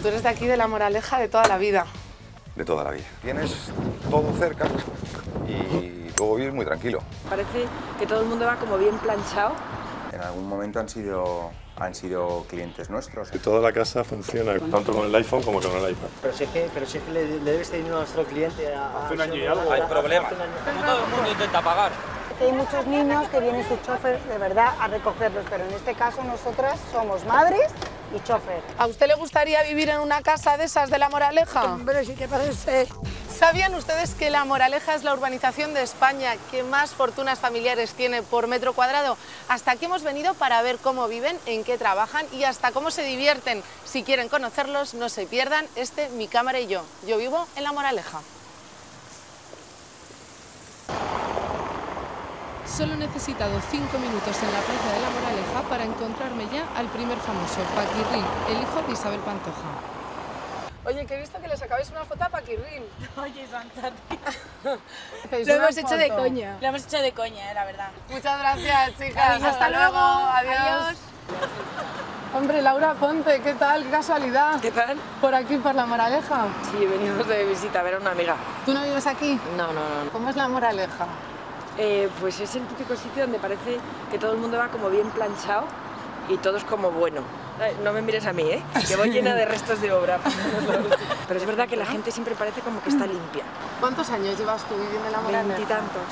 Tú eres de aquí, de La Moraleja, de toda la vida. De toda la vida. Tienes todo cerca y luego vives muy tranquilo. Parece que todo el mundo va como bien planchado. En algún momento han sido, han sido clientes nuestros. Y toda la casa funciona tanto con el iPhone como con el iPad. Pero si es que, pero si es que le, le debes tener a nuestro cliente a... Hace un año y algo. Hay problema. Todo el mundo intenta pagar. Hay muchos niños que vienen su chofer de verdad a recogerlos, pero en este caso nosotras somos madres y chofer. ¿A usted le gustaría vivir en una casa de esas de La Moraleja? Hombre, sí que parece. ¿Sabían ustedes que La Moraleja es la urbanización de España que más fortunas familiares tiene por metro cuadrado? Hasta aquí hemos venido para ver cómo viven, en qué trabajan y hasta cómo se divierten. Si quieren conocerlos, no se pierdan este Mi Cámara y yo. Yo vivo en La Moraleja. Solo he necesitado cinco minutos en la Plaza de la Moraleja para encontrarme ya al primer famoso, Paquirrín, el hijo de Isabel Pantoja. Oye, que he visto que le sacabais una foto a Paquirrín. Oye, Santa. Lo hemos hecho de coña. Lo hemos hecho de coña, eh, la verdad. Muchas gracias, chicas. Adiós. Hasta luego. Adiós. Adiós. Hombre, Laura Ponte, ¿qué tal? Qué casualidad. ¿Qué tal? Por aquí, por La Moraleja. Sí, venimos de visita a ver a una amiga. ¿Tú no vives aquí? No, no, no. no. ¿Cómo es La Moraleja? Eh, pues es el típico sitio donde parece que todo el mundo va como bien planchado y todo es como bueno. No me mires a mí, ¿eh? Que voy llena de restos de obra. Pero es verdad que la gente siempre parece como que está limpia. ¿Cuántos años llevas tú viviendo en La Moraleja? Veintitantos.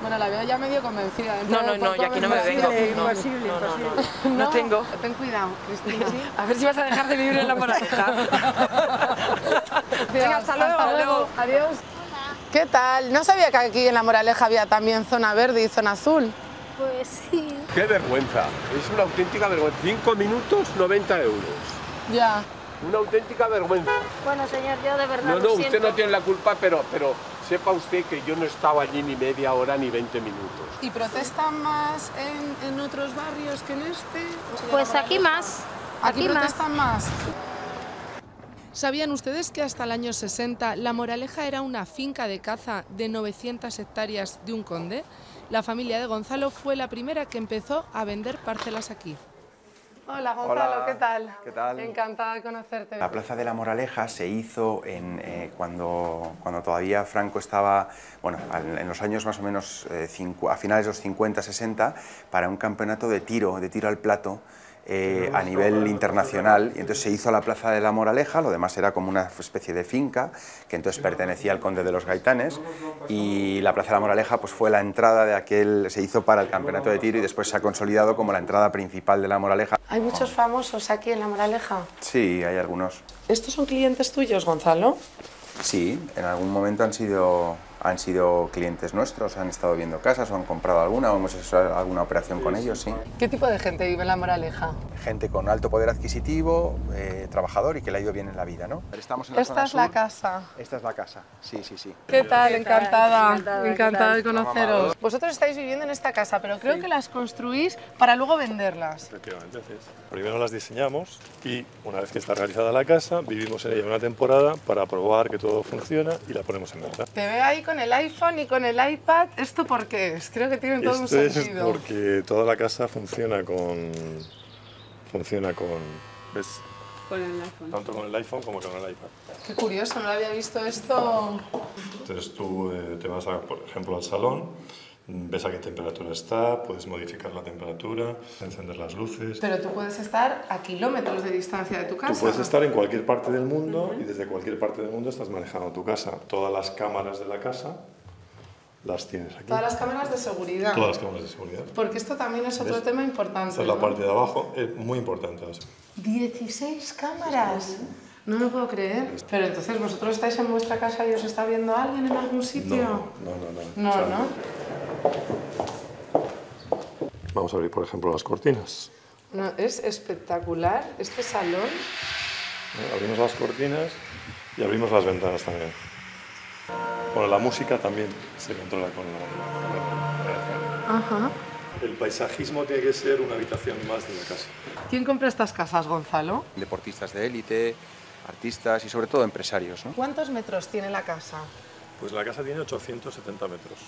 Bueno, la veo ya medio convencida. No, no, no, y aquí no me vengo. No, imposible, no, no, no. imposible. No tengo. Ten cuidado, Cristina. A ver si vas a dejar de vivir en la moraleja. Venga, hasta luego. Hasta luego. Adiós. ¿Qué tal? No sabía que aquí en La Moraleja había también zona verde y zona azul. Pues sí. ¡Qué vergüenza! Es una auténtica vergüenza. Cinco minutos, 90 euros. Ya. Una auténtica vergüenza. Bueno, señor, yo de verdad No, lo no, usted siento. no tiene la culpa, pero, pero sepa usted que yo no estaba allí ni media hora ni 20 minutos. ¿Y protestan más en, en otros barrios que en este? Pues aquí más. Aquí, Aquí más. protestan más. ¿Sabían ustedes que hasta el año 60 La Moraleja era una finca de caza de 900 hectáreas de un conde? La familia de Gonzalo fue la primera que empezó a vender parcelas aquí. Hola Gonzalo, Hola, ¿qué tal? ¿qué tal? Encantada de conocerte. La Plaza de la Moraleja se hizo en, eh, cuando, cuando todavía Franco estaba, bueno, al- en los años más o menos eh, a finales de los 50, 60, para un campeonato de tiro, de tiro al plato. Eh, a nivel internacional y entonces se hizo la Plaza de la Moraleja, lo demás era como una especie de finca que entonces pertenecía al conde de los Gaitanes y la Plaza de la Moraleja pues fue la entrada de aquel, se hizo para el campeonato de tiro y después se ha consolidado como la entrada principal de la Moraleja. Hay muchos famosos aquí en La Moraleja. Sí, hay algunos. ¿Estos son clientes tuyos, Gonzalo? Sí, en algún momento han sido, han sido clientes nuestros, han estado viendo casas o han comprado alguna o hemos hecho alguna operación con ellos, sí. ¿Qué tipo de gente vive en La Moraleja? Gente con alto poder adquisitivo, eh, trabajador y que le ha ido bien en la vida, ¿no? Estamos en la Esta zona es la sur. casa. Esta es la casa, sí, sí, sí. ¿Qué tal? Encantada. Encantada, Encantada de ¿qué conoceros. Vosotros estáis viviendo en esta casa, pero creo que las construís para luego venderlas. Efectivamente, así es. Primero las diseñamos y una vez que está realizada la casa, vivimos en ella una temporada para probar que todo funciona y la ponemos en venta. Te veo ahí con el iPhone y con el iPad. ¿Esto por qué es? Creo que tiene todo un Esto es sentido. porque toda la casa funciona con... funciona con... ¿ves? Con el iPhone. Tanto con el iPhone como con el iPad. Qué curioso, no lo había visto esto. Entonces tú eh, te vas, a, por ejemplo, al salón, ves a qué temperatura está, puedes modificar la temperatura, encender las luces. Pero tú puedes estar a kilómetros de distancia de tu casa. Tú puedes estar en cualquier parte del mundo y desde cualquier parte del mundo estás manejando tu casa. Todas las cámaras de la casa las tienes aquí. Todas las cámaras de seguridad. Todas las cámaras de seguridad. Porque esto también es otro ¿Ves? tema importante. Esta es la ¿no? parte de abajo, es muy importante. seguridad. 16 cámaras. No lo puedo creer. Pero entonces vosotros estáis en vuestra casa y os está viendo alguien en algún No, sitio. no, no. no. No, O sea, ¿no? Vamos a abrir, por ejemplo, las cortinas. No, Es espectacular este salón. ¿eh? Abrimos las cortinas y abrimos las ventanas también. Bueno, la música también se controla con la... Ajá. El paisajismo tiene que ser una habitación más de la casa. ¿Quién compra estas casas, Gonzalo? Deportistas de élite, artistas y sobre todo empresarios. ¿no? ¿Cuántos metros tiene la casa? Pues la casa tiene 870 metros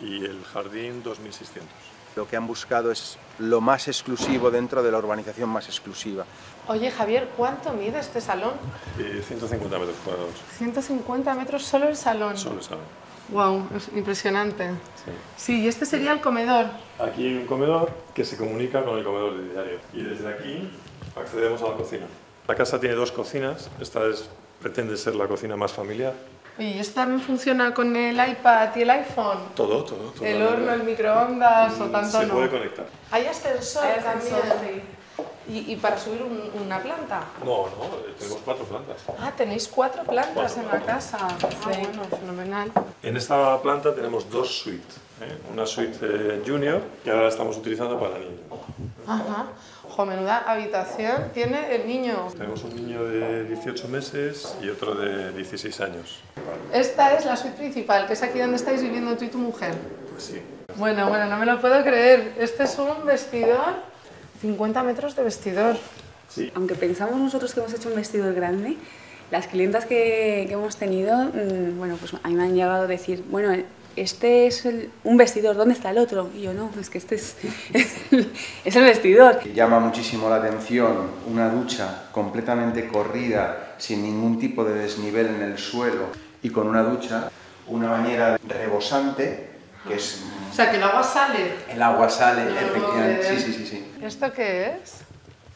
y el jardín 2600. Lo que han buscado es lo más exclusivo dentro de la urbanización más exclusiva. Oye, Javier, ¿cuánto mide este salón? Y 150 metros cuadrados. 150 metros solo el salón. Solo el salón. Wow, es impresionante. Sí. Sí, y este sería el comedor. Aquí hay un comedor que se comunica con el comedor de diario. Y desde aquí accedemos a la cocina. La casa tiene dos cocinas. Esta es, pretende ser la cocina más familiar. ¿Y esto también funciona con el iPad y el iPhone? Todo, todo, todo. El horno, el microondas o tanto Se no. puede conectar. Hay ascensor también. ¿Y, y para subir un- una planta? No, no, tenemos cuatro plantas. Ah, tenéis cuatro plantas Cuatro en la casa. Ah, bueno, fenomenal. En esta planta tenemos dos suites. ¿eh? Una suite eh, junior que ahora la estamos utilizando para niños. Ajá. Jo, menuda habitación tiene el niño. Tenemos un niño de 18 meses y otro de 16 años. Esta es la suite principal, que es aquí donde estáis viviendo tú y tu mujer. Pues sí. Bueno, bueno, no me lo puedo creer. Este es un vestidor, 50 metros de vestidor. Aunque pensamos nosotros que hemos hecho un vestidor grande, las clientas que, que hemos tenido, mm, bueno, pues a mí me han llegado a decir, bueno, este es el- un vestidor, ¿dónde está el otro? Y yo no, es que este es, es, el, es el vestidor. Llama muchísimo la atención una ducha completamente corrida, sin ningún tipo de desnivel en el suelo y con una ducha, una bañera rebosante, que es... O sea, que el agua sale. El agua sale, efectivamente. Sí, sí, sí, sí. ¿Esto qué es?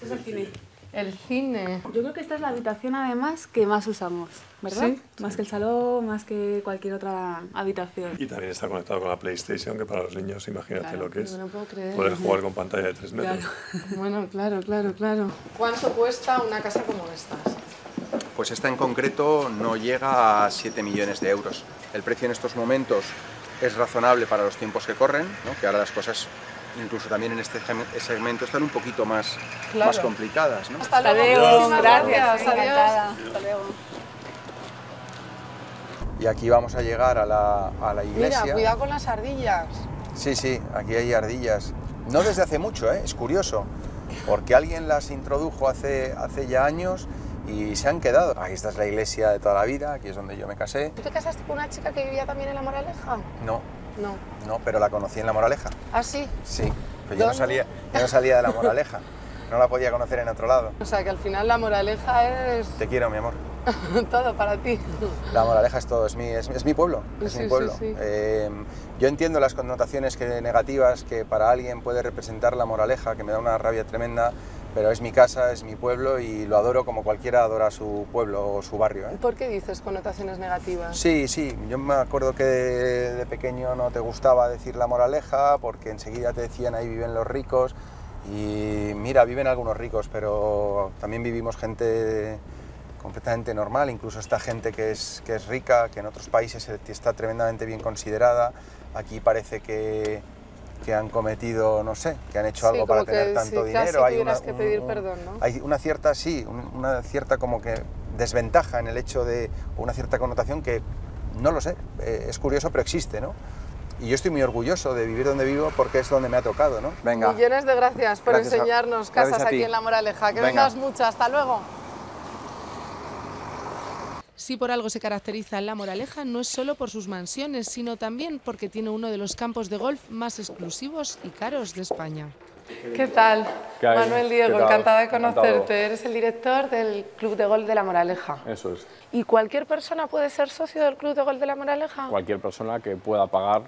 Es el cine. El cine. Yo creo que esta es la habitación además que más usamos, ¿verdad? Sí. Más que el salón, más que cualquier otra habitación. Y también está conectado con la PlayStation, que para los niños, imagínate Claro, lo que es. no puedo creer. Poder jugar con pantalla de 3 metros. Bueno, claro, claro, claro. ¿Cuánto cuesta una casa como esta? Pues esta en concreto no llega a 7 millones de euros. El precio en estos momentos es razonable para los tiempos que corren, ¿no? que ahora las cosas, incluso también en este segmento, están un poquito más, Claro. más complicadas. ¿no? Hasta luego, gracias, encantada. Hasta luego. Y aquí vamos a llegar a la, a la iglesia. Mira, cuidado con las ardillas. Sí, sí, aquí hay ardillas. No desde hace mucho, ¿eh? es curioso, porque alguien las introdujo hace, hace ya años y se han quedado. Aquí esta es la iglesia de toda la vida, aquí es donde yo me casé. ¿Tú te casaste con una chica que vivía también en La Moraleja? No, No. no, pero la conocí en La Moraleja. ¿Ah, sí? Sí, pero yo no salía, yo no salía de La Moraleja. No la podía conocer en otro lado. O sea, que al final La Moraleja es Te quiero, mi amor. todo para ti. La Moraleja es todo, es mi, es, es mi pueblo, es Sí, mi sí, pueblo. sí. Eh, yo entiendo las connotaciones que, negativas que para alguien puede representar La Moraleja, que me da una rabia tremenda, pero es mi casa, es mi pueblo y lo adoro como cualquiera adora su pueblo o su barrio. ¿eh? ¿Por qué dices connotaciones negativas? Sí, sí, yo me acuerdo que de, de pequeño no te gustaba decir La Moraleja porque enseguida te decían ahí viven los ricos y mira, viven algunos ricos, pero también vivimos gente completamente normal, incluso esta gente que es, que es rica, que en otros países está tremendamente bien considerada, aquí parece que, que han cometido, no sé, que han hecho Sí, algo para tener tanto dinero. tuvieras que pedir perdón, ¿no? Hay una cierta, sí, un- una cierta como que desventaja en el hecho de, o una cierta connotación que, no lo sé, eh, es curioso, pero existe, ¿no? Y yo estoy muy orgulloso de vivir donde vivo porque es donde me ha tocado, ¿no? Venga. Millones de gracias por Gracias enseñarnos casas aquí en La Moraleja. Que Venga. vengas muchas. Hasta luego. Si por algo se caracteriza La Moraleja no es solo por sus mansiones, sino también porque tiene uno de los campos de golf más exclusivos y caros de España. ¿Qué tal? ¿Qué? Manuel Diego, ¿Qué tal? encantada de conocerte. Encantado. Eres el director del Club de Golf de La Moraleja. Eso es. ¿Y cualquier persona puede ser socio del Club de Golf de La Moraleja? Cualquier persona que pueda pagar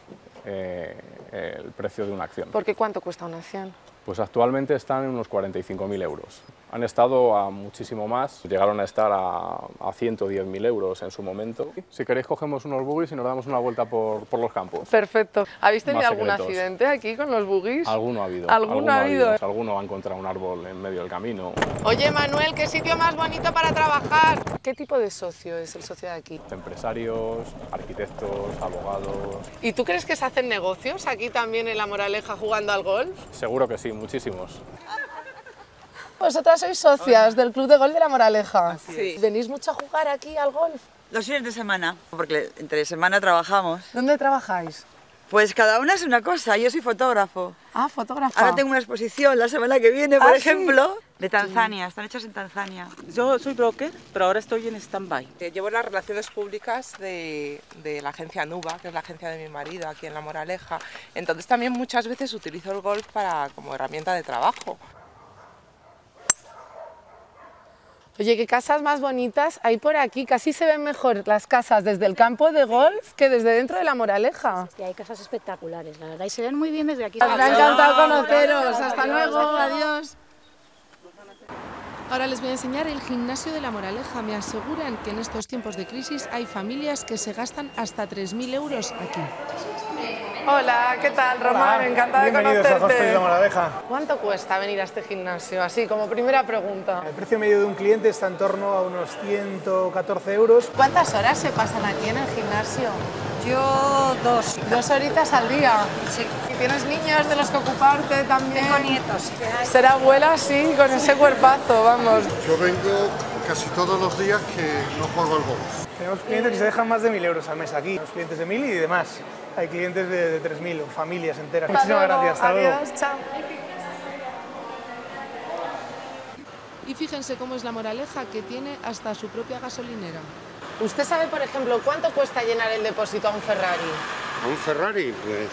eh, el precio de una acción. Porque ¿cuánto cuesta una acción? Pues actualmente están en unos 45.000 euros. Han estado a muchísimo más, llegaron a estar a, a 110.000 euros en su momento. Si queréis cogemos unos buggies y nos damos una vuelta por, por los campos. Perfecto. ¿Habéis tenido algún secretos. accidente aquí con los buggies? Alguno ha habido. ¿Alguno ha habido? Alguno ha encontrado un árbol en medio del camino. Oye, Manuel, ¿qué sitio más bonito para trabajar? ¿Qué tipo de socio es el socio de aquí? Empresarios, arquitectos, abogados. ¿Y tú crees que se hacen negocios aquí también en La Moraleja jugando al golf? Seguro que sí, muchísimos. Vosotras sois socias del Club de Golf de La Moraleja. Así es. ¿Venís mucho a jugar aquí al golf? Los fines de semana, porque entre semana trabajamos. ¿Dónde trabajáis? Pues cada una es una cosa, yo soy fotógrafo. Ah, fotógrafo. Ahora tengo una exposición la semana que viene, por ¿Ah, sí? ejemplo, de Tanzania, están hechas en Tanzania. Yo soy broker, pero ahora estoy en stand-by. Eh, Llevo las relaciones públicas de, de la agencia Nuba, que es la agencia de mi marido aquí en La Moraleja. Entonces también muchas veces utilizo el golf para, como herramienta de trabajo. Oye, qué casas más bonitas hay por aquí. Casi se ven mejor las casas desde el campo de golf que desde dentro de la Moraleja. Sí, hay casas espectaculares, la verdad, y se ven muy bien desde aquí. Me ha encantado conoceros. Hasta luego. Adiós. Ahora les voy a enseñar el gimnasio de la Moraleja. Me aseguran que en estos tiempos de crisis hay familias que se gastan hasta 3.000 euros aquí. Hola, ¿qué tal, Román? Encantada de Bienvenidos conocerte. a Hostel de la Moraleja. ¿Cuánto cuesta venir a este gimnasio? Así, como primera pregunta. El precio medio de un cliente está en torno a unos 114 euros. ¿Cuántas horas se pasan aquí en el gimnasio? Yo dos. ¿Dos horitas al día? Sí. ¿Y tienes niños de los que ocuparte también? Tengo nietos. Ser abuela, sí, con ese cuerpazo, vamos. Yo vengo casi todos los días que no juego al golf. Tenemos clientes que se dejan más de 1.000 euros al mes aquí. Tenemos clientes de 1.000 y demás. Hay clientes de, de 3.000 o familias enteras. Hasta Muchísimas luego, gracias. Hasta luego. Adiós, chao. Y fíjense cómo es la Moraleja, que tiene hasta su propia gasolinera. ¿Usted sabe, por ejemplo, cuánto cuesta llenar el depósito a un Ferrari? A un Ferrari, pues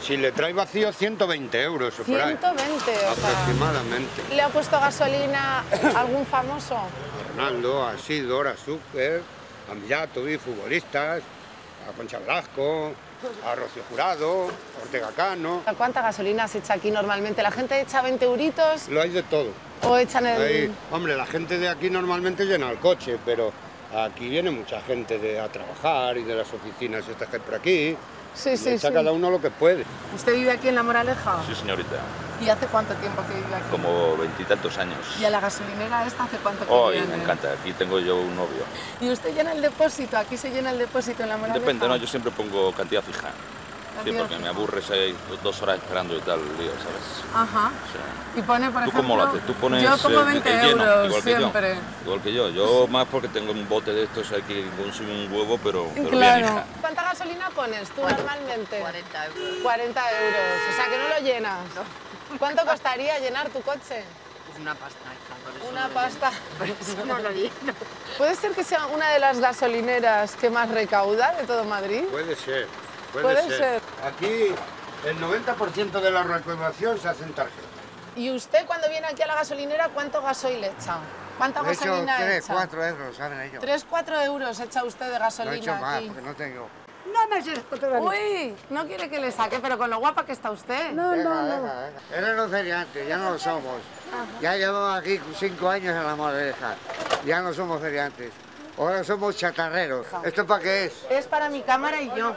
si le trae vacío 120 euros o por ahí. 120, o sea, Aproximadamente. ¿Le ha puesto gasolina algún famoso? A Ronaldo, a Sidor, a a Millatovi, futbolistas, a Concha Blasco, a Rocío Jurado, a Ortega Cano. ¿A ¿Cuánta gasolina se echa aquí normalmente? ¿La gente echa 20 euritos Lo hay de todo. o echan el...? Hay- hombre, la gente de aquí normalmente llena el coche, pero aquí viene mucha gente de, a trabajar y de las oficinas estas que hay por aquí. Sí, Y sí, echa sí. cada uno lo que puede. ¿Usted vive aquí en La Moraleja? Sí, señorita. ¿Y hace cuánto tiempo que vive aquí? Como veintitantos años. ¿Y a la gasolinera esta hace cuánto que Hoy viene? me encanta. Aquí tengo yo un novio. ¿Y usted llena el depósito? ¿Aquí se llena el depósito en La Moraleja? Depende, ¿no? Yo siempre pongo cantidad fija. Sí, porque me fija. aburres ahí dos horas esperando y tal, lío, ¿sabes? Ajá. Sí. Y pone, por ¿Tú ejemplo... cómo lo haces? ¿Tú pones Yo pongo el 20 lleno, euros igual que siempre. yo? Igual que yo. Yo más porque tengo un bote de estos hay que consume un huevo, pero, pero bien, Claro. hija. ¿Cuánta gasolina pones tú normalmente? 40 euros. 40 euros, o sea que no lo llenas. ¿Cuánto costaría llenar tu coche? Una pasta, hija, por eso Una no pasta. Por eso no lo lleno. ¿Puede ser que sea una de las gasolineras que más recauda de todo Madrid? Puede ser, puede, Puede ser. ser. Aquí el 90% de la recaudación se hace en tarjeta. ¿Y usted cuando viene aquí a la gasolinera cuánto gasoil le echa? ¿Cuánta Le echo gasolina 3, echa? 4 euros, ¿saben ellos? 3, 4 euros echa usted de No gasolina he hecho más, aquí. porque no tengo. No me seas Uy, no quiere que le saque, pero con lo guapa que está usted. venga, venga, venga. Éramos feriantes, ya no lo somos. Ya llevamos aquí 5 años en la Moraleja. Ya no somos feriantes. Ahora somos chatarreros. ¿Esto para qué es? Es para mi cámara y yo.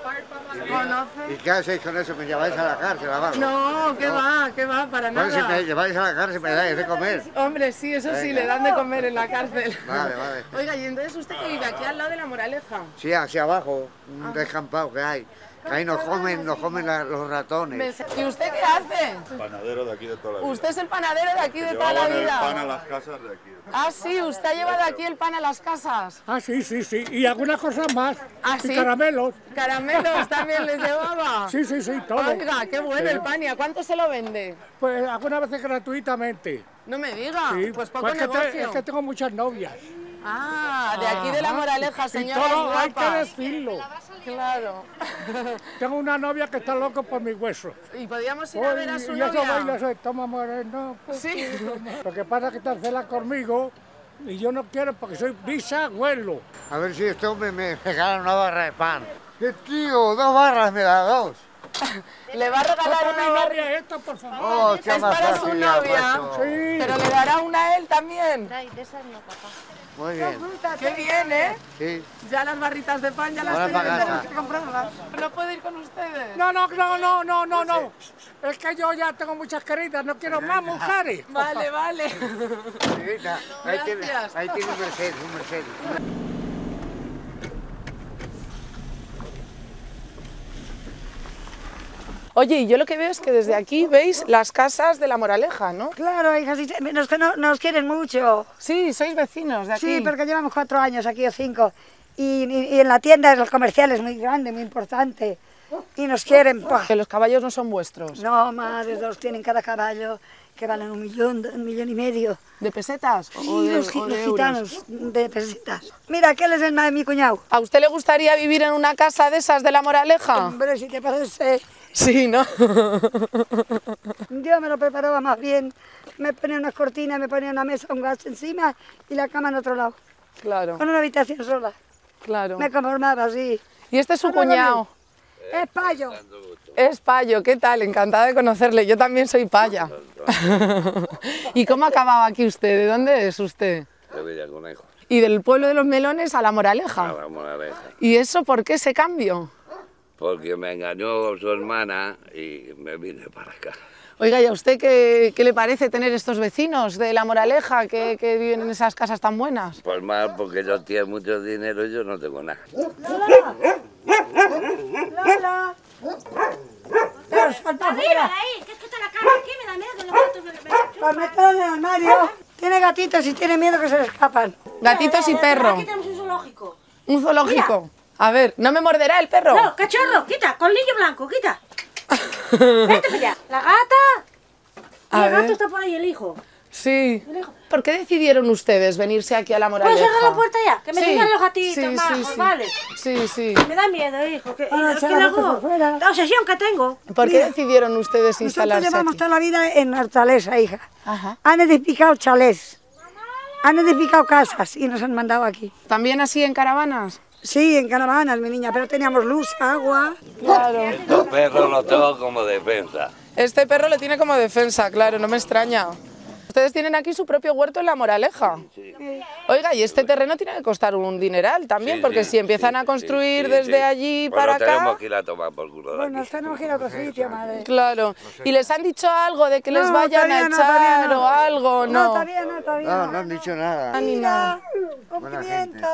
¿Y qué hacéis con eso? ¿Me lleváis a la cárcel abajo? No, ¿qué va? ¿Qué va? Para Bueno, si nada. me lleváis a la cárcel me dais de comer. Hombre, sí, eso sí, le dan de comer en la cárcel. Vale, vale. Oiga, y entonces usted que vive aquí al lado de la Moraleja. Sí, hacia abajo, un descampado que hay. Ahí nos comen, nos comen la- los ratones. ¿Y usted qué hace? Panadero de aquí de toda la vida. Usted es el panadero de aquí de toda la Llevaban el pan a vida. las casas de aquí. Ah, sí, usted ha llevado aquí el pan a las casas. Ah, sí, sí, sí. Y algunas cosas más. ¿Ah, Y sí? caramelos. ¿Caramelos también les llevaba? Sí, sí, sí, todo. Oiga, qué bueno Sí. el pan. ¿Y a cuánto se lo vende? Pues algunas veces gratuitamente. No me diga, Sí, pues poco pues que te- negocio. es que tengo muchas novias. Ah, de aquí de la. Moraleja, Y señoras todo hay que decirlo. Claro. Tengo una novia que está loca por mis huesos. Y podíamos ir a ver a su y eso novia. baila, se toma moreno. pues, Sí. Lo que pasa es que están celas conmigo y yo no quiero porque soy bisabuelo. A ver si este hombre me regala una barra de pan. ¡Qué tío! Dos barras me da dos. Le va a regalar una novia esta, por favor. Oh, qué Es más para su novia. Sí. Pero le dará una a él también. Muy bien. Qué bien, ¿eh? Sí. Ya las barritas de pan ya las tenemos que comprarlas. No puedo ir con ustedes. No, no, no, no, no, no, no. Es que yo ya tengo muchas queridas, no quiero más mujeres. Vale, vale. Ahí tiene, Gracias. ahí tiene un Mercedes, un Mercedes. Oye, y yo lo que veo es que desde aquí veis las casas de la Moraleja, ¿no? Claro, hija, sí, nos, nos, nos quieren mucho. Sí, sois vecinos de aquí. Sí, porque llevamos cuatro años aquí o cinco. Y, y- y en la tienda el comercial es muy grande, muy importante. y nos quieren. pa. Que los caballos no son vuestros. No, madre, dos tienen cada caballo que valen un millón, un millón y medio. ¿De pesetas? Sí, o de, los, o de gitanos de pesetas. Mira, aquel es el ma- mi cuñado. ¿A usted le gustaría vivir en una casa de esas de la moraleja? Hombre, si te parece, Sí, ¿no? Dios me lo preparaba más bien. Me ponía unas cortinas, me ponía una mesa, un gas encima y la cama en otro lado. Claro, Con una habitación sola. claro. Me conformaba así. ¿Y este es su Gaby. cuñado? Es payo. Es Payo, ¿qué tal? Encantada de conocerle. Yo también soy Paya. ¿Y cómo acababa aquí usted? ¿De dónde es usted? de Villaconejo, Y del pueblo de los melones a la moraleja. a la moraleja. ¿Y eso por qué ese cambio? Porque me engañó su hermana y me vine para acá. Oiga, ¿y a usted qué, qué le parece tener estos vecinos de la moraleja que, que viven en esas casas tan buenas? Pues mal, porque ellos tienen mucho dinero y yo no tengo nada. Lola. Pero salta fuera. ahí, que es que está la cama aquí, me da miedo que los gatos me, me... Pues en el armario. Tiene gatitos y tiene miedo que se le escapan. Gatitos y perro. Aquí tenemos un zoológico. Un zoológico. A ver, ¿no me morderá el perro? No, cachorro, quita, colmillo blanco, quita. Vete para allá. La gata. Y A el gato está por ahí, el hijo. Sí. ¿Por qué decidieron ustedes venirse aquí a la ¿Puedes moraleja? cerrar la puerta ya? Que me Sí, los gatitos, sí, sí, majos, sí. vale. Sí, sí. Me da miedo, hijo. Que, Ahora se que la obsesión que tengo. ¿Por qué Mira, decidieron ustedes Nosotros instalarse llevamos aquí? toda la vida en hortaleza, hija. Ajá. Han edificado chalés. Han edificado casas y nos han mandado aquí. ¿También así en caravanas? Sí, en caravanas, mi niña, pero teníamos luz, agua. Claro. Los perros los tengo como defensa. Este perro le tiene como defensa, claro, no me extraña. Ustedes tienen aquí su propio huerto en la moraleja. Oiga, y este terreno tiene que costar un dineral también, Sí, porque sí, si empiezan sí, a construir sí, desde sí. allí Pues para lo tenemos acá. que ir a tomar por culo de Bueno, aquí. tenemos que ir a otro sitio, madre. Claro. ¿Y les han dicho algo de que les vayan a echar no. o algo? No, No. todavía no, todavía No, no. no han dicho nada. Ni nada. Un Buena pimiento.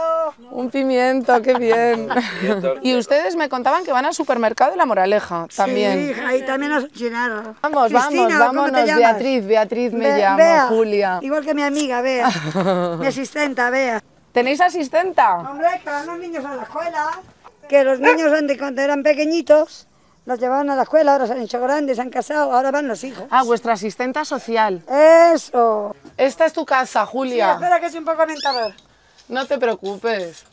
Un pimiento, qué bien. y ustedes me contaban que van al supermercado de la moraleja también. Sí, hija, y también nos llenaron. Vamos, vamos, Cristina, ¿cómo te vámonos, llamas? Beatriz, Beatriz me Be- llamo, Bea, Julia. Igual que mi amiga, Bea. mi asistenta, Bea. ¿Tenéis asistenta? Hombre, que van los niños a la escuela. Que los niños cuando eran pequeñitos, los llevaban a la escuela, ahora se han hecho grandes, se han casado, ahora van los hijos. Ah, vuestra asistenta social. Eso. Esta es tu casa, Sí, Julia. espera que es un poco alentador. No te preocupes.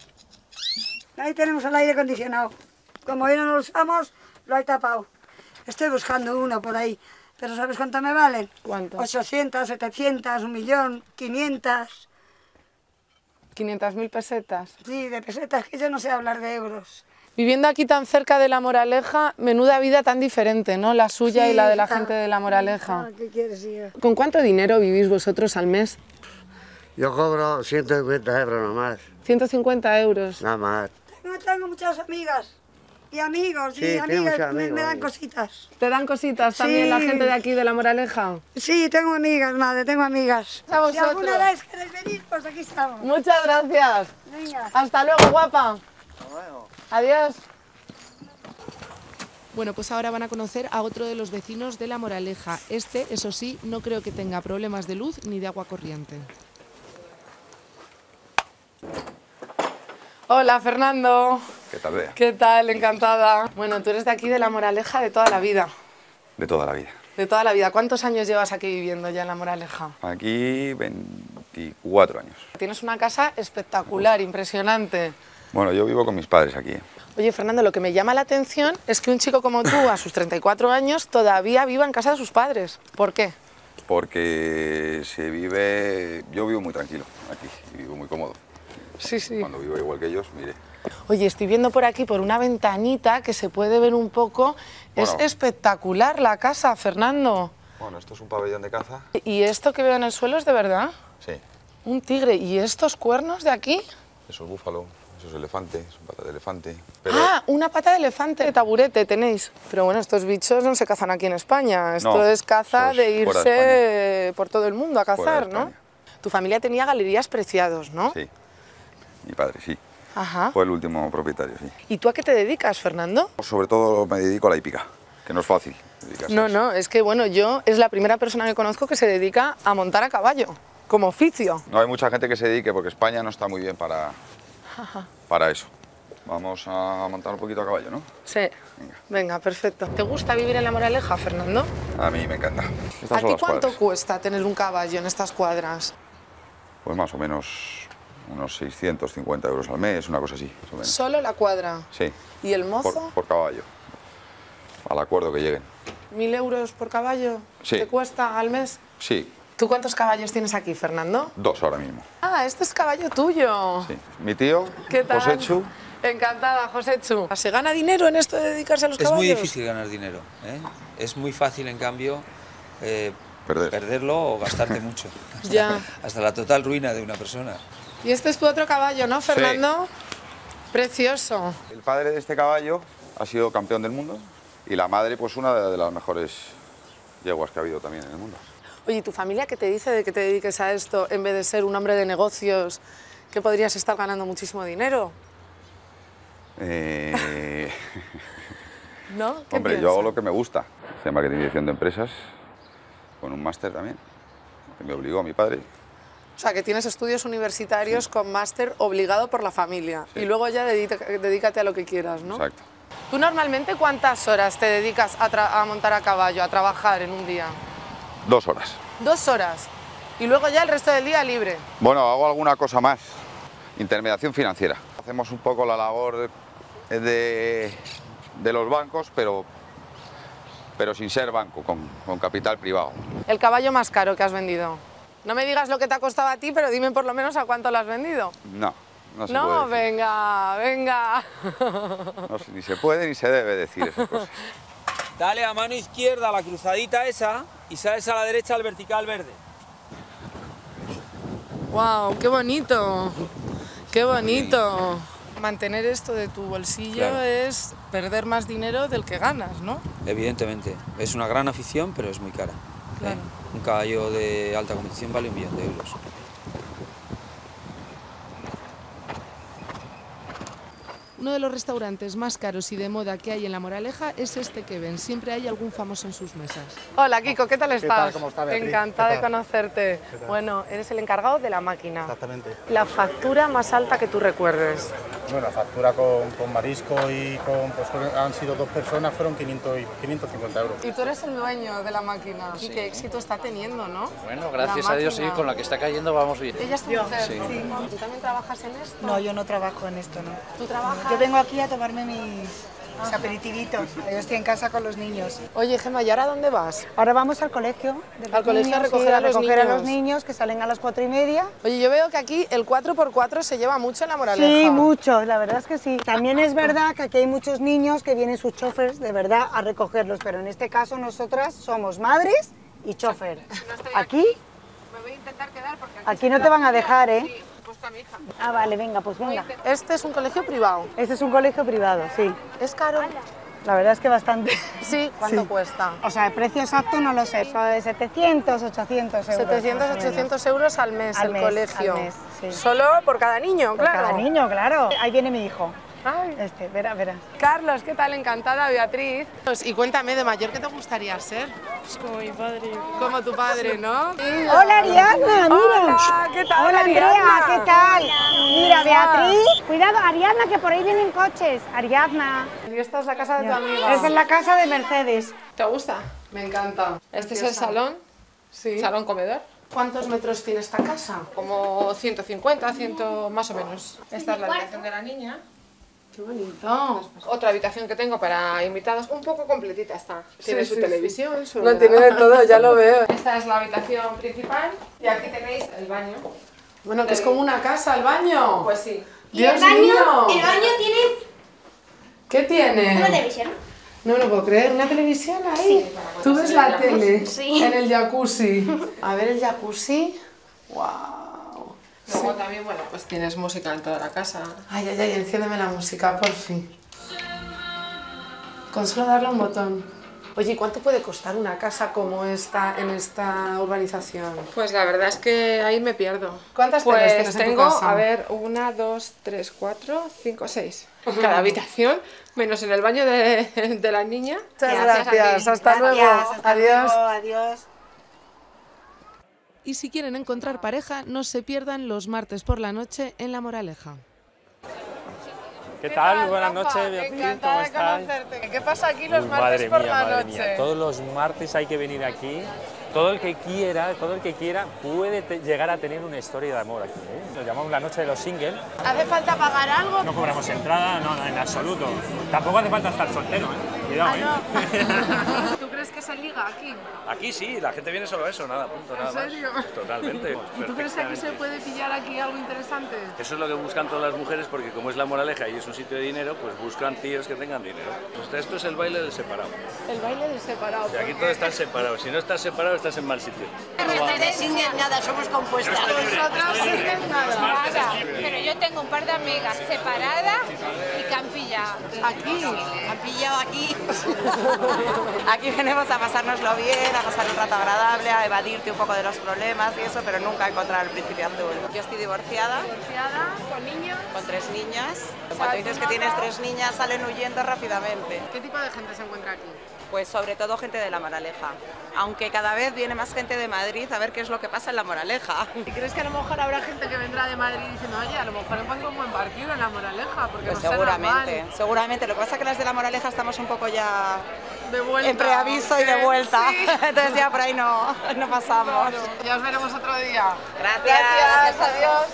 Ahí tenemos el aire acondicionado. Como hoy no lo usamos, lo he tapado. Estoy buscando uno por ahí. Pero ¿sabes cuánto me valen? ¿Cuánto? 800, 700, un millón, 500. 500.000 pesetas. Sí, de pesetas, que yo no sé hablar de euros. Viviendo aquí tan cerca de la Moraleja, menuda vida tan diferente, ¿no? La suya y la de la gente de la Moraleja. Ah, ¿Qué quieres, hija? ¿Con cuánto dinero vivís vosotros al mes? Yo cobro 150 euros nomás, 150 euros. nada más. Tengo, tengo muchas amigas y amigos Sí, y tengo amigas muchos me, amigos, me dan cositas. ¿Te dan cositas también la gente de aquí de la Moraleja? Sí, tengo amigas, madre, tengo amigas. A Si alguna vez queréis venir, pues aquí estamos. Muchas gracias. Venga. Hasta luego, guapa. Adiós. Bueno, pues ahora van a conocer a otro de los vecinos de La Moraleja. Este, eso sí, no creo que tenga problemas de luz ni de agua corriente. Hola, Fernando. ¿Qué tal, Bea? ¿Qué tal? Encantada. Bueno, tú eres de aquí de la Moraleja de toda la vida. De toda la vida. De toda la vida. ¿Cuántos años llevas aquí viviendo ya en la Moraleja? Aquí 24 años. Tienes una casa espectacular, impresionante. Bueno, yo vivo con mis padres aquí. Oye, Fernando, lo que me llama la atención es que un chico como tú, a sus 34 años, todavía viva en casa de sus padres. ¿Por qué? Porque se vive... Yo vivo muy tranquilo aquí y vivo muy cómodo. Sí, sí. Cuando vivo igual que ellos, mire. Oye, estoy viendo por aquí, por una ventanita, que se puede ver un poco. Es espectacular la casa, Fernando. Bueno, esto es un pabellón de caza. ¿Y esto que veo en el suelo es de verdad? Sí. Un tigre. ¿Y estos cuernos de aquí? Eso es búfalo, eso es elefante, es pata de elefante. Pero Ah, una pata de elefante de taburete tenéis. Pero bueno, estos bichos no se cazan aquí en España. Esto No, es caza es de irse de por todo el mundo a cazar, ¿no? Tu familia tenía galerías preciados, ¿no? sí. Mi padre, sí. Ajá. Fue el último propietario, sí. ¿Y tú a qué te dedicas, Fernando? Sobre todo me dedico a la hípica, que no es fácil dedicarse a No, eso. no, es que bueno, yo es la primera persona que conozco que se dedica a montar a caballo, como oficio. No hay mucha gente que se dedique porque España no está muy bien para, Ajá. para eso. Vamos a montar un poquito a caballo, ¿no? Sí. Venga, perfecto. ¿Te gusta vivir en La Moraleja, Fernando? A mí me encanta. Estas ¿A ti cuánto cuadras. cuesta tener un caballo en estas cuadras? Pues más o menos unos 650 euros al mes, una cosa así. Más o menos. Solo la cuadra. Sí, ¿Y el mozo? por caballo. Al acuerdo que lleguen. ¿Mil euros por caballo? Sí. ¿Te cuesta al mes? Sí, ¿Tú cuántos caballos tienes aquí, Fernando? dos ahora mismo. Ah, este es caballo tuyo. Sí. Mi tío, ¿Qué tal? José Chu, Encantada, José Chu. ¿Se gana dinero en esto de dedicarse a los Es caballos? muy difícil ganar dinero. ¿eh? Es muy fácil, en cambio, eh, perderlo o gastarte mucho. Hasta, Ya. hasta la total ruina de una persona. Y este es tu otro caballo, ¿no, Fernando? Precioso. el padre de este caballo, ha sido campeón del mundo y la madre, pues una de, las mejores yeguas que ha habido también en el mundo. Oye, ¿y tu familia qué te dice de que te dediques a esto en vez de ser un hombre de negocios que podrías estar ganando muchísimo dinero? Eh, ¿No? ¿Qué hombre, yo piensas? hago lo que me gusta. Hice marketing y dirección de empresas con un máster también, que me obligó mi padre. O sea, que tienes estudios universitarios con máster obligado por la familia. Y luego ya dedícate a lo que quieras, ¿no? Exacto. ¿Tú normalmente cuántas horas te dedicas a, montar a caballo, a trabajar en un día? Dos horas. Dos horas. Y luego ya el resto del día libre. Bueno, hago alguna cosa más. Intermediación financiera. Hacemos un poco la labor de, de los bancos, pero, pero sin ser banco, con, con capital privado. El caballo más caro que has vendido. No me digas lo que te ha costado a ti, pero dime por lo menos a cuánto lo has vendido. No, no se no, puede decir. venga, venga. No ni se puede ni se debe decir esas cosas. Dale a mano izquierda la cruzadita esa y sales a la derecha al vertical verde. ¡Wow! ¡Qué bonito! ¡Qué bonito! Mantener esto de tu bolsillo Claro. es perder más dinero del que ganas, ¿no? Evidentemente, es una gran afición, pero es muy cara. ¿Eh? Un caballo de alta competición vale un millón de euros. Uno de los restaurantes más caros y de moda que hay en La Moraleja es este que ven. Siempre hay algún famoso en sus mesas. Hola Kiko, ¿qué tal ¿Qué estás? tal? ¿Cómo está? Encantada ¿Qué de conocerte. ¿Qué? Bueno, eres el encargado de la máquina. Exactamente. La factura más alta que tú recuerdes. Bueno, factura con, con marisco y con, pues han sido dos personas, fueron 500 y 550 euros. Y tú eres el dueño de la máquina. Y qué éxito está teniendo, ¿no? Bueno, gracias La a Dios, sí, con la que está cayendo vamos bien. Ella es tu Yo. mujer. Sí. ¿Tú también trabajas en esto? No, yo no trabajo en esto, no. ¿Tú trabajas? Yo vengo aquí a tomarme mis, mis aperitivitos. Yo estoy en casa con los niños. Oye, Gemma, ¿y ahora dónde vas? Ahora vamos al colegio. Al colegio a niños, recoger sí, a los recoger a niños. los niños que salen a las cuatro y media. Oye, yo veo que aquí el 4x4 se lleva mucho en la moraleja. Sí, mucho, la verdad es que sí. También es verdad que aquí hay muchos niños que vienen sus choferes de verdad a recogerlos, pero en este caso nosotras somos madres y chofer. Aquí, Me voy a intentar quedar porque aquí no te van a dejar, ¿eh? Sí, mi hija. Ah, vale, venga, pues venga. Este es un colegio privado. Este es un colegio privado, sí. ¿Es caro? La verdad es que bastante. Sí, ¿cuánto Sí. cuesta? O sea, el precio exacto no lo sé, son de 700, 800 euros. 700, más o menos. 800 euros al mes Al el mes, colegio. al mes, sí. Solo por cada niño, Por claro. Cada niño, claro. Ahí viene mi hijo. Ay. Este, verá, verá. Carlos, ¿qué tal? Encantada, Beatriz. Pues, Y cuéntame, ¿de mayor qué te gustaría ser? Pues como mi padre. Como tu padre, ¿no? Hola Ariadna, mira. Hola, ¿qué tal, Hola Andrea, Ariadna? ¿qué tal? Mira. Beatriz. Cuidado, Ariadna, que por ahí vienen coches. Ariadna. Y esta es la casa de tu amiga. Es en la casa de Mercedes. ¿Te gusta? Me encanta. Este es el salón. Sí. Salón comedor. ¿Cuántos metros tiene esta casa? Como 150, 100 más o menos. Esta es la habitación de la niña. Qué bonito. Otra habitación que tengo para invitados, un poco completita está. Tiene Sí, su sí, televisión, sí. su... Lo tiene de todo, ya lo veo. Esta es la habitación principal y aquí tenéis el baño. Bueno, que es como una casa, el baño. Pues sí. Dios el baño, mío. el baño tiene ¿Qué tiene? una televisión. No me lo puedo creer, ¿una televisión ahí? Sí. ¿Tú ves la tele? En el jacuzzi. A ver el jacuzzi. ¡Wow! Luego también, bueno, pues tienes música en toda la casa. Ay, ay, ay, enciéndeme la música, por fin. Con solo darle un botón. Oye, ¿y cuánto puede costar una casa como esta en esta urbanización? Pues la verdad es que ahí me pierdo. ¿Cuántas pues en tu tengo, casa? a ver, una, dos, tres, cuatro, cinco, seis. Cada habitación, menos en el baño de, de la niña. Muchas a gracias, ti. hasta luego. Adiós. adiós. Y si quieren encontrar pareja, no se pierdan los martes por la noche en La Moraleja. ¿Qué, tal? Buenas noches, Beatriz, ¿cómo estás? conocerte. ¿Qué pasa aquí los martes madre por mía, la madre noche? Mía. Todos los martes hay que venir aquí. Todo el que quiera, todo el que quiera puede llegar a tener una historia de amor aquí. ¿eh? Lo llamamos la noche de los singles. ¿Hace falta pagar algo? No cobramos entrada, no, no, en absoluto. Tampoco hace falta estar soltero, ¿eh? Cuidado, ah, ¿eh? ¿Tú crees que se liga aquí? Aquí sí, la gente viene solo a eso, nada, punto, nada ¿En serio? más. Totalmente. ¿Y tú crees que aquí se puede pillar aquí algo interesante? Eso es lo que buscan todas las mujeres porque como es la moraleja y es un sitio de dinero, pues buscan tíos que tengan dinero. Pues esto es el baile del separado. El baile del separado. O sea, aquí todos están separados. Si no estás separado, estás en mal sitio. de single nada, somos compuestas. Nosotros single un par de amigas separadas y que han pillado. Aquí. Han pillado aquí. Aquí venimos a pasárnoslo bien, a pasar un rato agradable, a evadirte un poco de los problemas y eso, pero nunca a encontrar el principio azul. Yo estoy divorciada. ¿Divorciada? ¿Con niños? Con tres niñas. Cuando dices que tienes tres niñas, salen huyendo rápidamente. ¿Qué tipo de gente se encuentra aquí? Pues sobre todo gente de La Moraleja. Aunque cada vez viene más gente de Madrid a ver qué es lo que pasa en La Moraleja. ¿Y crees que a lo mejor habrá gente que vendrá de Madrid diciendo, oye, a lo mejor buen partido en La Moraleja? Porque Pues no seguramente, seguramente. Lo que pasa es que las de La Moraleja estamos un poco ya de vuelta, en preaviso y de vuelta. Sí. Entonces ya por ahí no, no pasamos. Claro. Ya os veremos otro día. Gracias. Gracias, adiós.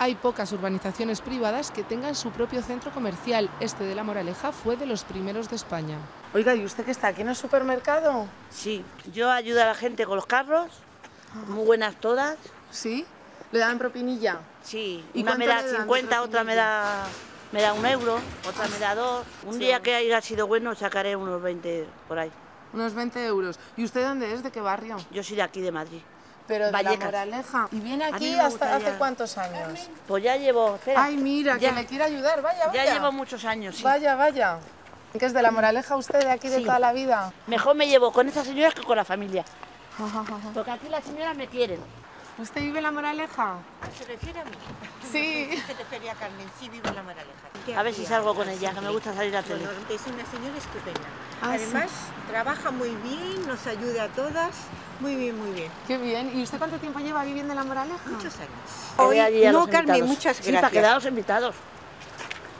Hay pocas urbanizaciones privadas que tengan su propio centro comercial. Este de La Moraleja fue de los primeros de España. Oiga, ¿y usted que está aquí en el supermercado? Sí, yo ayudo a la gente con los carros, muy buenas todas. ¿Sí? ¿Le dan propinilla? Sí, ¿Y una me da le dan de 50, otra me da, me da un euro, otra me da dos. Un Sí. día que haya sido bueno sacaré unos 20 por ahí. Unos 20 euros. ¿Y usted dónde es? ¿De qué barrio? Yo soy de aquí, de Madrid. Pero de La Vallecas. Moraleja. ¿Y viene aquí me hasta hace cuántos años? Pues ya llevo... espera. Ay, mira, Ya. que le quiere ayudar. Vaya, vaya. Ya llevo muchos años, sí. Vaya, vaya. ¿Que es de La Moraleja usted, de aquí de Sí. toda la vida? Mejor me llevo con esas señoras que con la familia. Porque aquí las señoras me quieren. ¿Usted vive en La Moraleja? ¿Se refiere a mí? Sí. Se refiere a Carmen, sí vivo en la Moraleja. A ver si salgo con ella, que me gusta salir a tele. Es una señora estupenda. Ah, Además, trabaja muy bien, nos ayuda a todas. Muy bien, muy bien. Qué bien. ¿Y usted cuánto tiempo lleva viviendo en La Moraleja? Muchos años. A no, Carmen, invitados. muchas Sí, gracias. para quedar los invitados.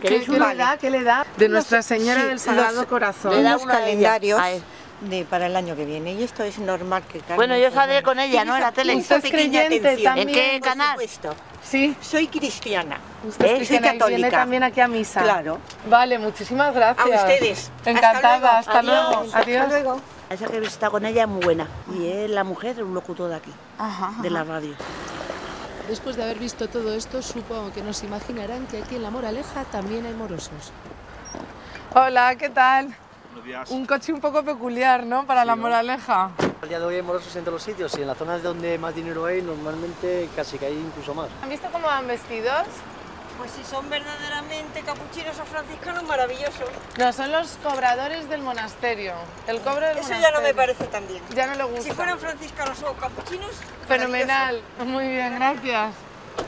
¿Qué, ¿Queréis qué un le da? ¿Qué le da? De Nuestra Señora sí, del Sagrado los- Corazón. Le da Unos calendarios A él. De, para el año que viene. Y esto es normal que Carmen... Bueno, yo saldré con ella, ¿no? En la tele. ¿Usted es creyente también? ¿En qué Por canal? supuesto. Sí. Soy cristiana. Usted es ¿eh? Soy cristiana y viene católica. también aquí a misa. Claro. Vale, muchísimas gracias. A ustedes. Hasta Encantada, luego. hasta luego. Adiós. Adiós. Hasta luego. Esa que está con ella es muy buena. Y es la mujer de un locutor de aquí, Ajá, de la radio. Después de haber visto todo esto, supongo que nos imaginarán que aquí en La Moraleja también hay morosos. Hola, ¿qué tal? Buenos días. Un coche un poco peculiar, ¿no? Para La Moraleja. Al día de hoy hay morosos en todos los sitios y en las zonas donde más dinero hay, normalmente casi que hay incluso más. ¿Han visto cómo van vestidos? Pues si son verdaderamente capuchinos o franciscanos, maravillosos. No, son los cobradores del monasterio. El cobro del Eso monasterio. ya no me parece tan bien. Ya no le gusta. Si fueran franciscanos o capuchinos, Fenomenal. Muy bien, gracias.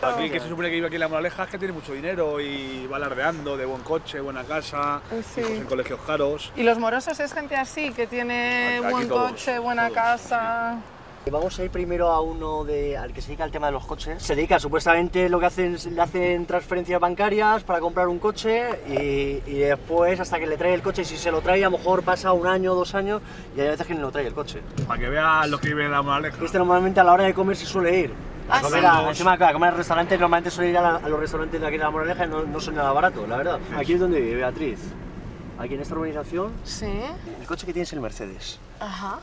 Aquí que se supone que vive aquí en la Moraleja es que tiene mucho dinero y va alardeando de buen coche, buena casa, Sí. hijos en colegios caros. ¿Y los morosos es gente así, que tiene Aquí buen todos, coche, buena casa? Vamos a ir primero a uno de, al que se dedica al tema de los coches. Se dedica, supuestamente lo que hacen, le hacen transferencias bancarias para comprar un coche y, y después hasta que le trae el coche, si se lo trae a lo mejor pasa un año o dos años y hay veces que no lo trae el coche. Para que vean los que viven en la Moraleja. Este normalmente a la hora de comer se suele ir. Ah, comer, sí. a, encima, a comer a restaurantes, normalmente suele ir a, la- a los restaurantes de aquí de la Moraleja y no, no son nada baratos, la verdad. Aquí es donde vive Beatriz. Aquí en esta urbanización, Sí. el coche que tiene es el Mercedes. Ajá.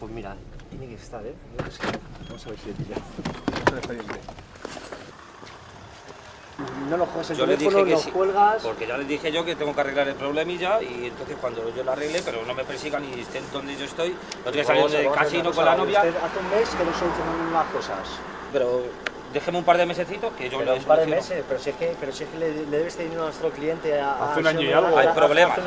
Pues mira, tiene que estar, ¿eh? Vamos a ver si ya. No lo juegas el Yo le teléfono, dije que lo sí, cuelgas. porque ya les dije yo que tengo que arreglar el problemilla y entonces cuando yo lo arregle, pero no me persigan y estén donde yo estoy, no tengo que salir del casino con la novia, usted Hace un mes que no solucionan las cosas. Pero déjeme un par de mesecitos que yo Pero le un par de meses, pero si es que, pero si es que le, le debes tener dinero a nuestro cliente a, a- Hace un año y algo. Hay problemas. año-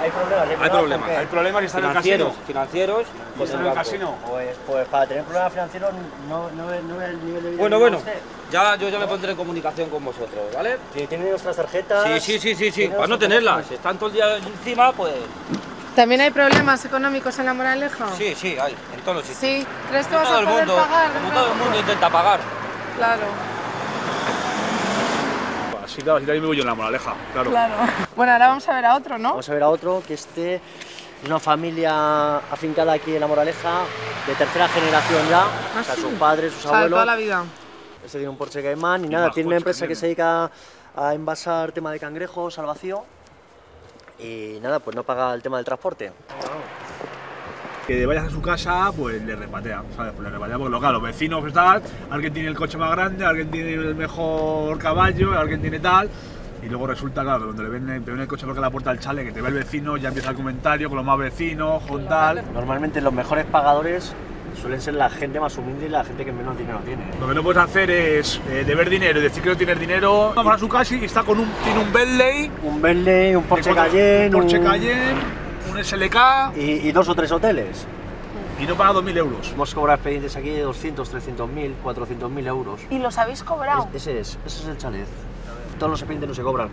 hay problemas, Hay problemas. Hay problemas y están en el financieros, casino. Financieros, ¿Y con está el en el casino? Pues, pues para tener problemas financieros no, no, ve el nivel de vida Bueno, bueno, usted. ya, yo ya me pondré en comunicación con vosotros, ¿vale? Si tiene nuestras tarjetas. Sí, sí, sí, sí, sí, para no tenerlas, si están todo el día encima, pues ¿También hay problemas económicos en La Moraleja? sí, sí, hay, en todos los sitios. Sí. ¿Crees que Como vas todo a el poder mundo, pagar? como todo el mundo intenta pagar. Claro. Sí, claro, así también vivo yo en la moraleja, claro. Claro. Bueno, ahora vamos a ver a otro, ¿no? Vamos a ver a otro que este es una familia afincada aquí en La Moraleja, de tercera generación ya, o sea, sí? sus padres, sus O sea, de abuelos. toda la vida. Este tiene un Porsche Cayman y Y nada, tiene una empresa que que se dedica a envasar tema de cangrejos al vacío y nada, pues no paga el tema del transporte. Que vayas a su casa, pues le repatea, ¿sabes? Pues le repatea porque, claro, los vecinos, tal, alguien tiene el coche más grande, alguien tiene el mejor caballo, alguien tiene tal. Y luego resulta, claro, cuando le ven, te ven el coche porque la puerta del chale, que te ve el vecino, ya empieza el comentario con los más vecinos, con tal. Normalmente los mejores pagadores suelen ser la gente más humilde y la gente que menos dinero tiene. Lo que no puedes hacer es eh, deber dinero y decir que no tienes dinero. Vamos a su casa y está con un, tiene un Bentley, Un Bentley, un Porsche cuatro- Cayenne, un Porsche un- Cayenne, un SLK y, y dos o tres hoteles. y no paga 2.000 euros. Hemos cobrado expedientes aquí de 200, 300 mil, 400 mil euros. ¿Y los habéis cobrado? Ese es, ese es el chalet. Todos los expedientes no se cobran,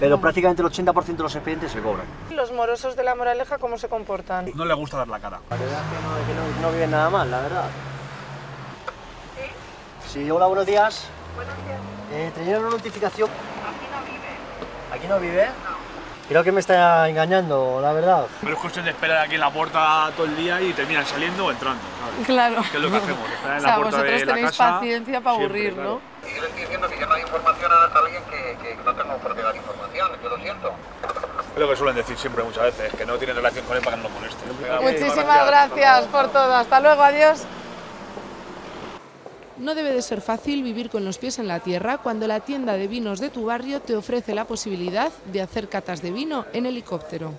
pero prácticamente el 80% de los expedientes se cobran. ¿Los morosos de la moraleja cómo se comportan? No le gusta dar la cara. La verdad es que no, es que no, no viven nada mal, la verdad. Sí, hola, buenos días. Buenos días. Eh, tenía una notificación. Aquí no vive. ¿Aquí no vive? Creo que me está engañando, la verdad. Pero es cuestión de esperar aquí en la puerta todo el día y terminan saliendo o entrando, ¿sabes? Claro. Que es lo que hacemos, esperar en O sea, la puerta vosotros de la tenéis paciencia para siempre, aburrir, claro. ¿no? Yo le estoy diciendo que ya no hay información a alguien que, que no tengo por qué dar información, yo lo siento. Es lo que suelen decir siempre muchas veces, que no tienen relación con él para que no lo moleste. Muchísimas gracias por todo. Hasta luego, adiós. No debe de ser fácil vivir con los pies en la tierra cuando la tienda de vinos de tu barrio te ofrece la posibilidad de hacer catas de vino en helicóptero.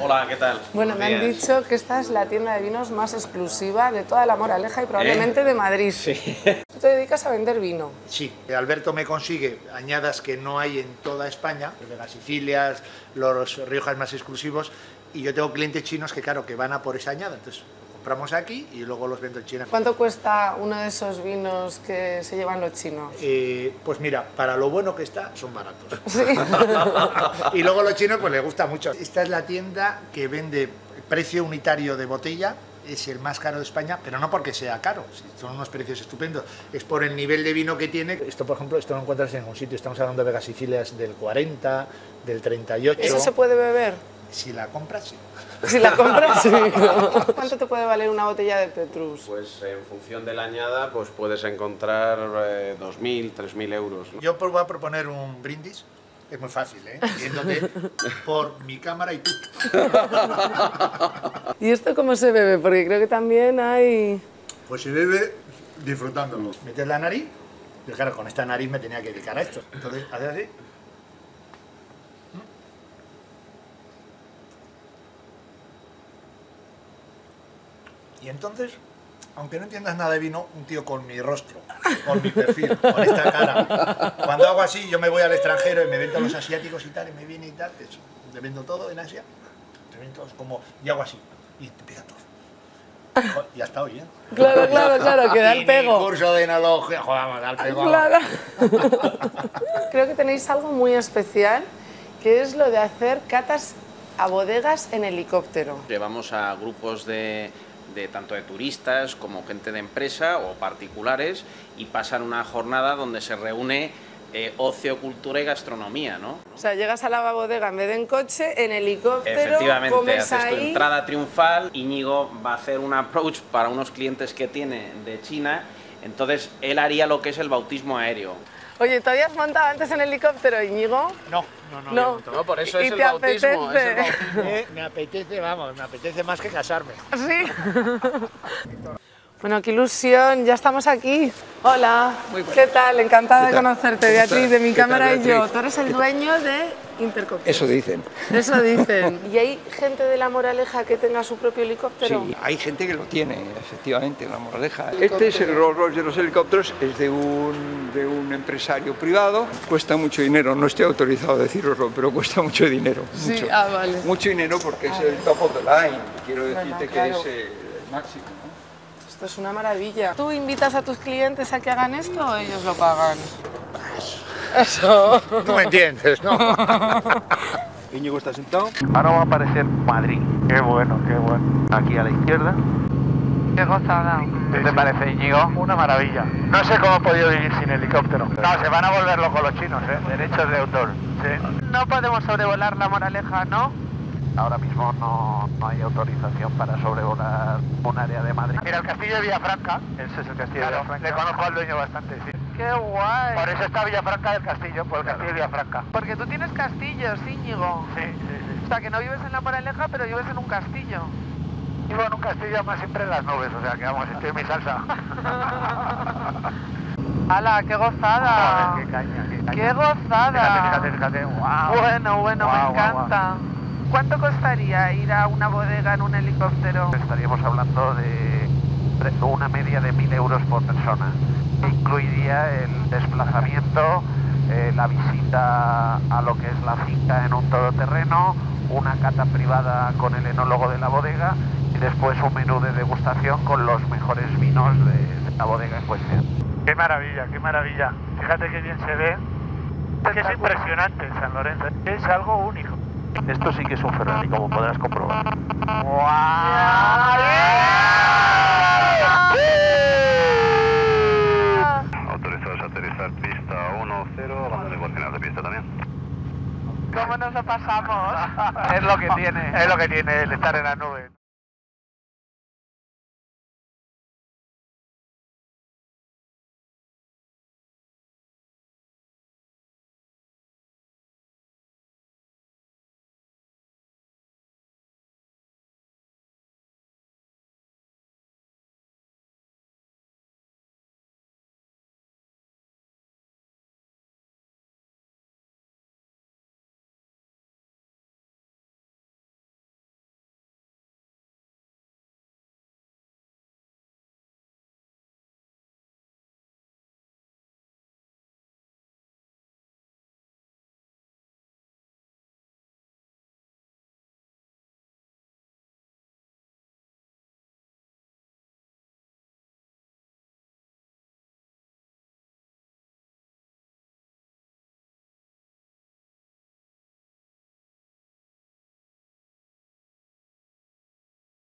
Hola, ¿qué tal? Bueno, me han Buenos días. dicho que esta es la tienda de vinos más exclusiva de toda la Moraleja y probablemente de Madrid. Sí. Tú te dedicas a vender vino. Sí, Alberto me consigue añadas que no hay en toda España, de las Sicilias, los Riojas más exclusivos, y yo tengo clientes chinos que, claro, que van a por esa añada, entonces compramos aquí y luego los vendo en China. ¿Cuánto cuesta uno de esos vinos que se llevan los chinos? Eh, pues mira, para lo bueno que está, son baratos. Sí. y luego a los chinos pues les gusta mucho. Esta es la tienda que vende precio unitario de botella, es el más caro de España, pero no porque sea caro, son unos precios estupendos, es por el nivel de vino que tiene. Esto, por ejemplo, esto no encuentras en ningún sitio, estamos hablando de Vegas Sicilias del 40, del 38. ¿Eso se puede beber? Si la compras, sí. Si la compras, sí. ¿Cuánto te puede valer una botella de Petrus? Pues en función de la añada, pues puedes encontrar eh, 2.000, 3.000 euros. ¿no? Yo voy a proponer un brindis. Es muy fácil, ¿eh? Yéndote por mi cámara y tú. ¿Y esto cómo se bebe? Porque creo que también hay... Pues se bebe disfrutándolo. Metes la nariz, y claro, con esta nariz me tenía que dedicar a esto. Entonces, haces así. Y entonces, aunque no entiendas nada de vino, un tío con mi rostro, con mi perfil, con esta cara. Cuando hago así, yo me voy al extranjero y me vendo a los asiáticos y tal, y me viene y tal, eso, le vendo todo en Asia, te vendo como, y hago así, y te pega todo. Y hasta hoy, ¿eh? Claro, claro, claro, que da el Y pego. Mi curso de enología, joder, vamos, da el pego. Claro. Creo que tenéis algo muy especial, que es lo de hacer catas a bodegas en helicóptero. Llevamos a grupos de, de tanto de turistas como gente de empresa o particulares y pasan una jornada donde se reúne eh, ocio, cultura y gastronomía, ¿no? O sea, llegas a la bodega en vez de en coche, en helicóptero, Efectivamente, comes haces tu ahí... entrada triunfal, Íñigo va a hacer un approach para unos clientes que tiene de China, entonces él haría lo que es el bautismo aéreo. Oye, ¿tú habías montado antes en helicóptero, Íñigo? No, no, no. No. por eso ¿Y es el bautismo, es el bautismo. Eh, me apetece, vamos, me apetece más que casarme. Sí. Bueno, qué ilusión, ya estamos aquí. Hola, ¿qué tal? Encantada de conocerte, Beatriz, de mi ¿Qué tal, cámara y yo. Tú eres el dueño de Eso dicen. Eso dicen. ¿Y hay gente de la Moraleja que tenga su propio helicóptero? Sí, hay gente que lo tiene, efectivamente, en la moraleja. Este es el Rolls Royce de los helicópteros, es de un, de un empresario privado, cuesta mucho dinero, no estoy autorizado a deciroslo, pero cuesta mucho dinero. Sí, mucho. ah, vale. Mucho dinero porque es el top of the line, quiero Bueno, decirte claro. que es el máximo. Esto es una maravilla. ¿Tú invitas a tus clientes a que hagan esto o ellos lo pagan? Eso. Tú me entiendes, ¿no? Íñigo está sentado. Ahora va a aparecer Madrid. Qué bueno, qué bueno. Aquí a la izquierda. Qué gozada. ¿Qué te parece, Íñigo? Una maravilla. No sé cómo he podido vivir sin helicóptero. No, se van a volver locos los chinos, ¿eh? Derechos de autor. Sí. No podemos sobrevolar la moraleja, ¿no? Ahora mismo no, no hay autorización para sobrevolar un área de Madrid. Mira, el castillo de Villafranca, ese es el castillo de Villafranca. Le conozco al dueño bastante, sí. ¡Qué guay! Por eso está Villafranca del castillo, por el castillo de Villafranca. Porque tú tienes castillos, Íñigo. Sí, sí, sí. O sea, que no vives en la moraleja, pero vives en un castillo. Vivo en un castillo más siempre en las nubes, o sea que vamos, estoy en mi salsa. ¡Hala, qué gozada! Joder, qué caña, qué caña. ¡Qué gozada! Fíjate, fíjate, fíjate. Wow. Bueno, bueno, me encanta. ¿Cuánto costaría ir a una bodega en un helicóptero? Estaríamos hablando de de una media de 1.000 euros por persona. Incluiría el desplazamiento, eh, la visita a lo que es la finca en un todoterreno, una cata privada con el enólogo de la bodega y después un menú de degustación con los mejores vinos de, de la bodega en cuestión. Qué maravilla, qué maravilla. Fíjate qué bien se ve. Es que es impresionante San Lorenzo. Es algo único. Esto sí que es un Ferrari, como podrás comprobar. Autorizados 1-0, banda de coordenadas de pista también. ¿Cómo nos lo pasamos? Es lo que tiene. Es lo que tiene el estar en la nube.